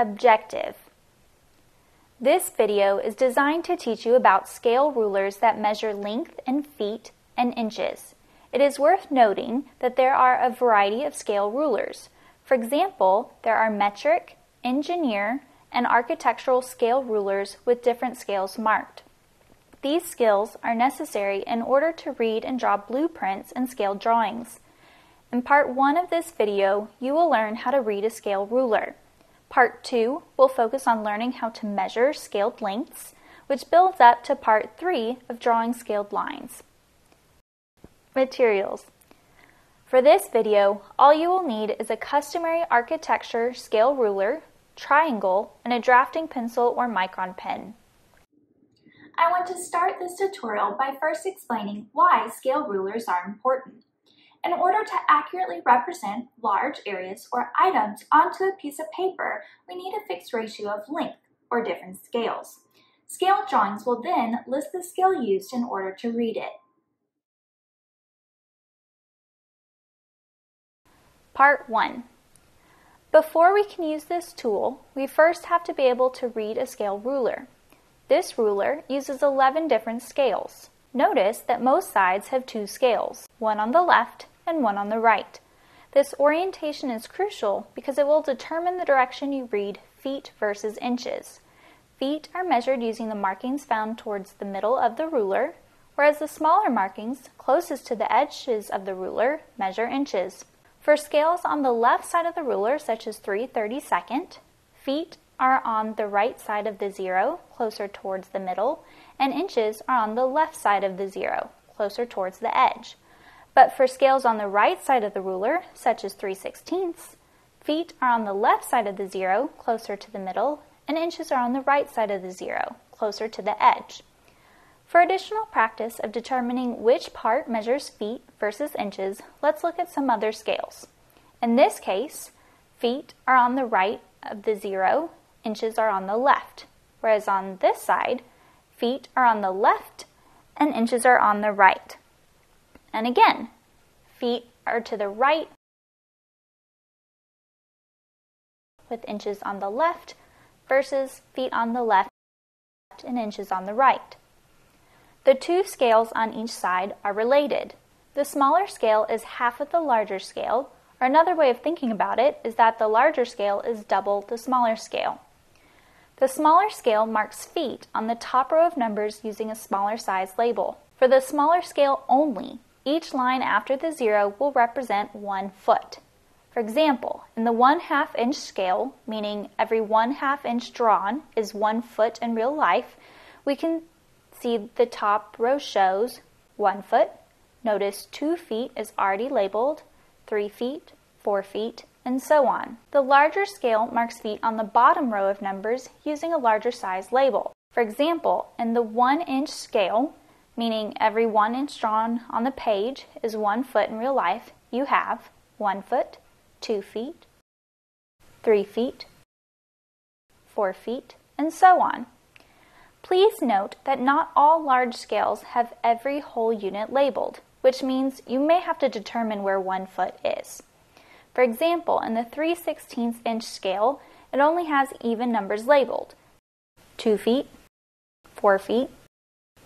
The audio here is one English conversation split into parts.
Objective. This video is designed to teach you about scale rulers that measure length in feet and inches. It is worth noting that there are a variety of scale rulers. For example, there are metric, engineer, and architectural scale rulers with different scales marked. These skills are necessary in order to read and draw blueprints and scale drawings. In part 1 of this video, you will learn how to read a scale ruler. Part 2 will focus on learning how to measure scaled lengths, which builds up to Part 3 of drawing scaled lines. Materials. For this video, all you will need is a customary architecture scale ruler, triangle, and a drafting pencil or micron pen. I want to start this tutorial by first explaining why scale rulers are important. In order to accurately represent large areas or items onto a piece of paper, we need a fixed ratio of length, or different scales. Scale drawings will then list the scale used in order to read it. Part 1 Before we can use this tool, we first have to be able to read a scale ruler. This ruler uses 11 different scales. Notice that most sides have two scales, one on the left and one on the right. This orientation is crucial because it will determine the direction you read feet versus inches. Feet are measured using the markings found towards the middle of the ruler, whereas the smaller markings closest to the edges of the ruler measure inches. For scales on the left side of the ruler, such as 3 32nd, feet are on the right side of the zero, closer towards the middle, and inches are on the left side of the zero, closer towards the edge. But for scales on the right side of the ruler, such as 3 16ths, feet are on the left side of the zero, closer to the middle, and inches are on the right side of the zero, closer to the edge. For additional practice of determining which part measures feet versus inches, let's look at some other scales. In this case, feet are on the right of the zero inches are on the left, whereas on this side, feet are on the left and inches are on the right. And again, feet are to the right with inches on the left versus feet on the left and inches on the right. The two scales on each side are related. The smaller scale is half of the larger scale, or another way of thinking about it is that the larger scale is double the smaller scale. The smaller scale marks feet on the top row of numbers using a smaller size label. For the smaller scale only, each line after the zero will represent one foot. For example, in the one half inch scale, meaning every one half inch drawn is one foot in real life, we can see the top row shows one foot. Notice two feet is already labeled, three feet, four feet, and so on. The larger scale marks feet on the bottom row of numbers using a larger size label. For example, in the 1 inch scale, meaning every 1 inch drawn on the page is 1 foot in real life, you have 1 foot, 2 feet, 3 feet, 4 feet, and so on. Please note that not all large scales have every whole unit labeled, which means you may have to determine where 1 foot is. For example, in the 3 16 inch scale, it only has even numbers labeled 2 feet, 4 feet,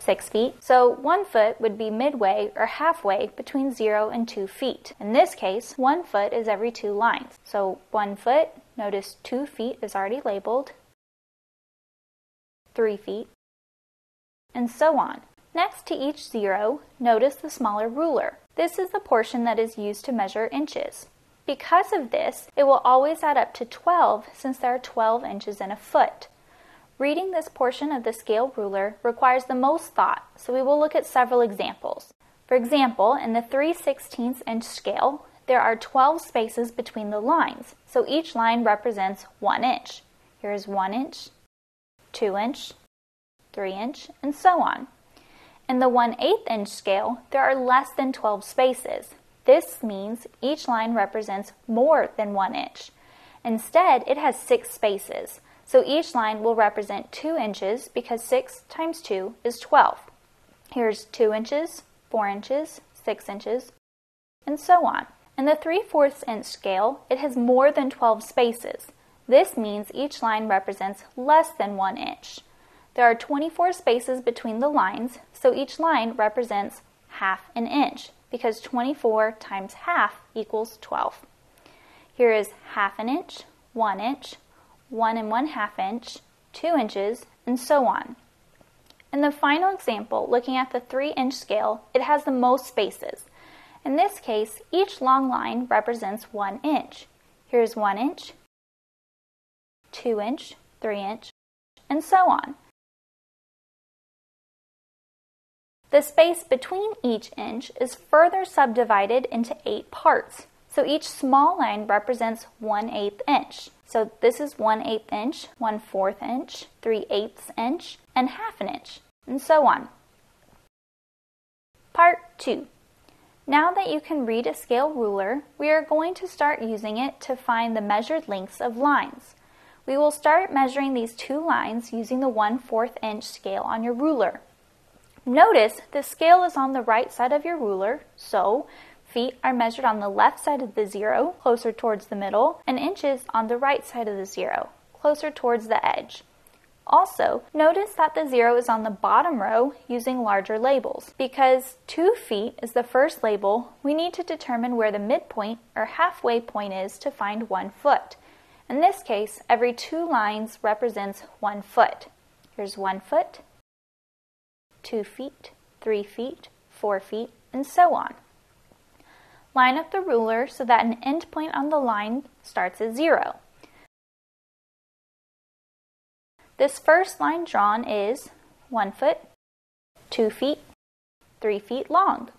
6 feet. So 1 foot would be midway or halfway between 0 and 2 feet. In this case, 1 foot is every two lines. So 1 foot, notice 2 feet is already labeled, 3 feet, and so on. Next to each zero, notice the smaller ruler. This is the portion that is used to measure inches. Because of this, it will always add up to 12 since there are 12 inches in a foot. Reading this portion of the scale ruler requires the most thought, so we will look at several examples. For example, in the 3 16 inch scale, there are 12 spaces between the lines, so each line represents 1 inch. Here is 1 inch, 2 inch, 3 inch, and so on. In the 1 8 inch scale, there are less than 12 spaces, this means each line represents more than one inch. Instead, it has six spaces, so each line will represent 2 inches because 6 times 2 is 12. Here's 2 inches, 4 inches, 6 inches, and so on. In the 3 fourths inch scale, it has more than 12 spaces. This means each line represents less than 1 inch. There are 24 spaces between the lines, so each line represents half an inch because 24 times half equals 12. Here is half an inch, 1 inch, 1 and 1 half inch, 2 inches, and so on. In the final example, looking at the 3 inch scale, it has the most spaces. In this case, each long line represents 1 inch. Here's 1 inch, 2 inch, 3 inch, and so on. The space between each inch is further subdivided into 8 parts. So each small line represents 1 8th inch. So this is 1 8th inch, 1 4th inch, 3 eighths inch, and half an inch, and so on. Part 2. Now that you can read a scale ruler, we are going to start using it to find the measured lengths of lines. We will start measuring these two lines using the 1 4th inch scale on your ruler. Notice the scale is on the right side of your ruler, so Feet are measured on the left side of the zero, closer towards the middle, and inches on the right side of the zero, closer towards the edge. Also, notice that the zero is on the bottom row using larger labels. Because 2 feet is the first label, we need to determine where the midpoint or halfway point is to find 1 foot. In this case, every two lines represents 1 foot. Here's 1 foot, 2 feet, 3 feet, 4 feet, and so on. Line up the ruler so that an endpoint on the line starts at zero. This first line drawn is 1 foot, 2 feet, 3 feet long.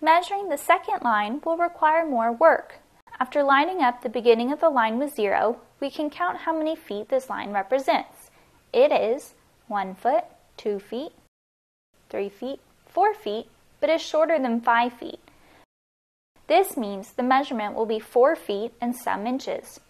Measuring the second line will require more work. After lining up the beginning of the line with 0, we can count how many feet this line represents. It is 1 foot, 2 feet, 3 feet, 4 feet, but is shorter than 5 feet. This means the measurement will be 4 feet and some inches.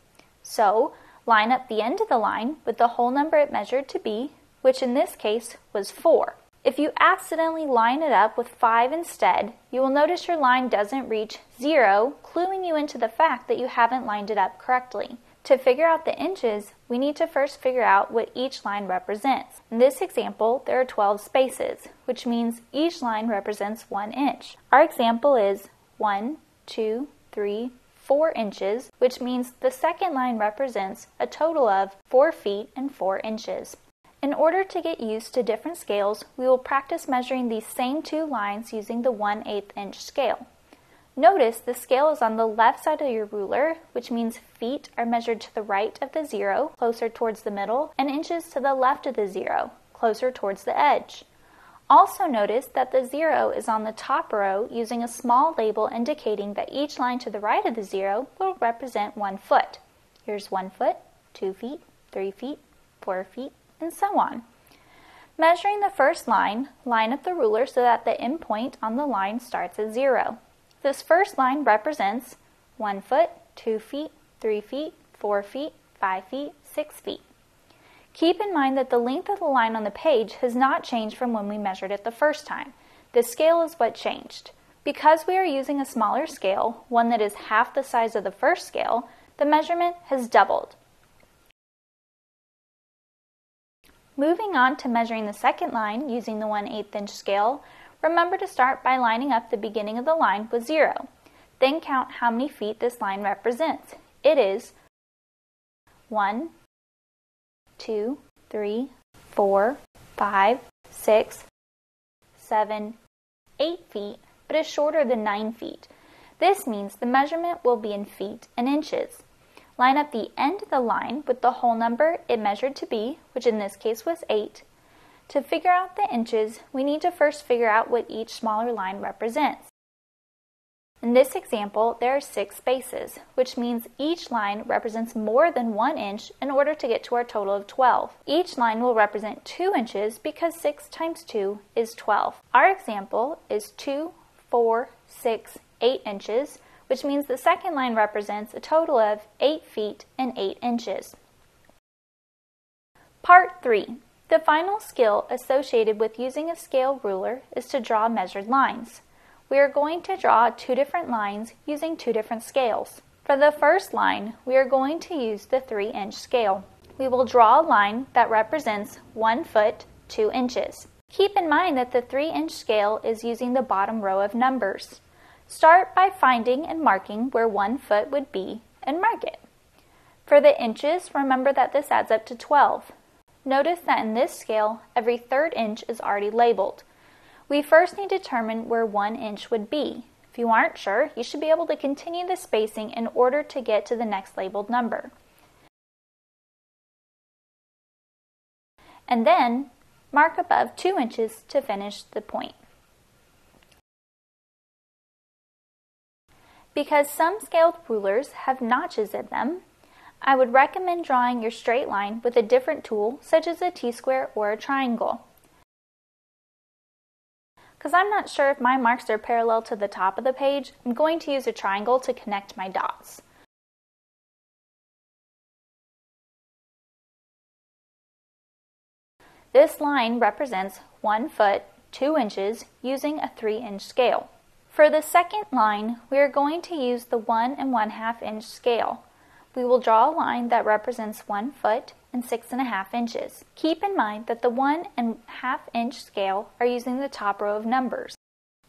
So, line up the end of the line with the whole number it measured to be, which in this case was 4. If you accidentally line it up with 5 instead, you will notice your line doesn't reach 0, cluing you into the fact that you haven't lined it up correctly. To figure out the inches, we need to first figure out what each line represents. In this example, there are 12 spaces, which means each line represents 1 inch. Our example is 1, two, three, four inches, which means the second line represents a total of four feet and four inches. In order to get used to different scales, we will practice measuring these same two lines using the 1 8 inch scale. Notice the scale is on the left side of your ruler, which means feet are measured to the right of the zero, closer towards the middle, and inches to the left of the zero, closer towards the edge. Also notice that the zero is on the top row using a small label indicating that each line to the right of the zero will represent one foot. Here's one foot, two feet, three feet, four feet, and so on. Measuring the first line, line up the ruler so that the endpoint on the line starts at zero. This first line represents one foot, two feet, three feet, four feet, five feet, six feet. Keep in mind that the length of the line on the page has not changed from when we measured it the first time. The scale is what changed. Because we are using a smaller scale, one that is half the size of the first scale, the measurement has doubled. Moving on to measuring the second line using the 1 8 inch scale, remember to start by lining up the beginning of the line with 0. Then count how many feet this line represents. It is 1, two, three, four, five, six, seven, eight feet, but is shorter than nine feet. This means the measurement will be in feet and inches. Line up the end of the line with the whole number it measured to be, which in this case was 8. To figure out the inches, we need to first figure out what each smaller line represents. In this example, there are six spaces, which means each line represents more than one inch in order to get to our total of 12. Each line will represent two inches because 6 times 2 is 12. Our example is 2, 4, 6, 8 inches, which means the second line represents a total of 8 feet and 8 inches. Part 3. The final skill associated with using a scale ruler is to draw measured lines we are going to draw two different lines using two different scales. For the first line, we are going to use the 3 inch scale. We will draw a line that represents 1 foot 2 inches. Keep in mind that the 3 inch scale is using the bottom row of numbers. Start by finding and marking where 1 foot would be and mark it. For the inches, remember that this adds up to 12. Notice that in this scale, every third inch is already labeled. We first need to determine where 1 inch would be. If you aren't sure, you should be able to continue the spacing in order to get to the next labeled number. And then, mark above 2 inches to finish the point. Because some scaled rulers have notches in them, I would recommend drawing your straight line with a different tool such as a T-square or a triangle. Because I'm not sure if my marks are parallel to the top of the page, I'm going to use a triangle to connect my dots. This line represents 1 foot 2 inches using a 3 inch scale. For the second line, we are going to use the 1 and 1 half inch scale we will draw a line that represents one foot and six and a half inches. Keep in mind that the one and half inch scale are using the top row of numbers.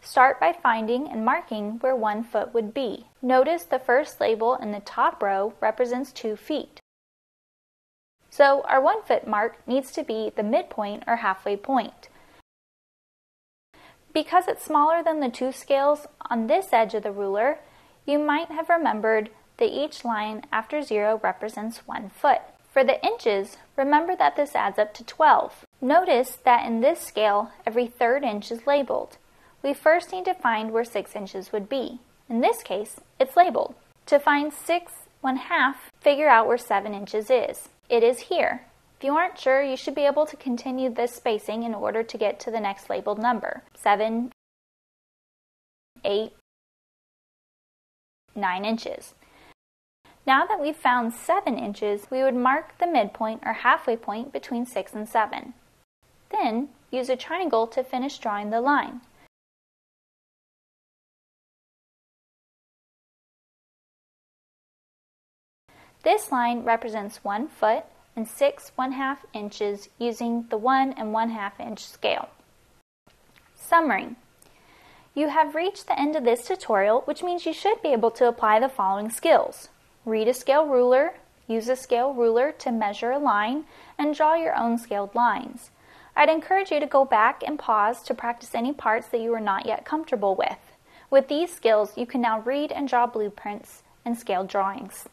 Start by finding and marking where one foot would be. Notice the first label in the top row represents two feet. So our one foot mark needs to be the midpoint or halfway point. Because it's smaller than the two scales on this edge of the ruler, you might have remembered that each line after zero represents one foot. For the inches, remember that this adds up to 12. Notice that in this scale, every third inch is labeled. We first need to find where 6 inches would be. In this case, it's labeled. To find 6 1 half, figure out where 7 inches is. It is here. If you aren't sure, you should be able to continue this spacing in order to get to the next labeled number. 7, 8, 9 inches. Now that we've found 7 inches, we would mark the midpoint or halfway point between 6 and 7. Then, use a triangle to finish drawing the line. This line represents 1 foot and 6 1 half inches using the 1 and 1 half inch scale. Summary. You have reached the end of this tutorial, which means you should be able to apply the following skills. Read a scale ruler, use a scale ruler to measure a line, and draw your own scaled lines. I'd encourage you to go back and pause to practice any parts that you are not yet comfortable with. With these skills, you can now read and draw blueprints and scale drawings.